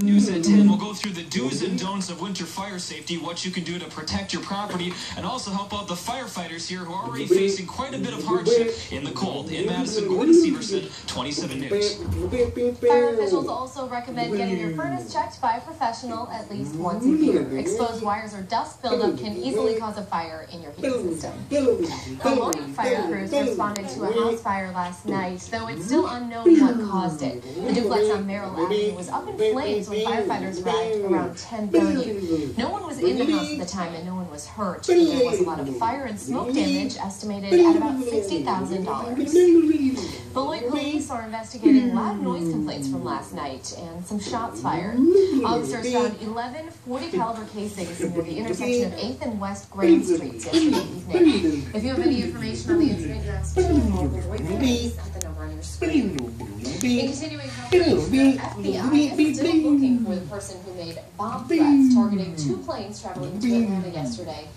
News at 10 will go through the do's and don'ts of winter fire safety, what you can do to protect your property, and also help out the firefighters here who are already facing quite a bit of hardship in the cold. In Madison, Gordon Severson, 27 News. Fire officials also recommend getting your furnace checked by a professional at least once a year. Exposed wires or dust buildup can easily cause a fire in your heating system. Ammonia fire crews responded to a house fire last night, though it's still unknown what caused it. The duplex on Merrill Avenue was up in flames when firefighters arrived around 10:30. No one was in the house at the time and no one was hurt. But there was a lot of fire and smoke damage estimated at about $60,000. Beloit police are investigating loud noise complaints from last night and some shots fired. Officers found 11 40 caliber casings near the intersection of 8th and West Grand Streets yesterday evening. If you have any information on the incident, you're asked to call Beloit police at the number on your screen. In continuing coverage, the FBI is still looking for the person who made bomb threats targeting two planes traveling to Atlanta yesterday.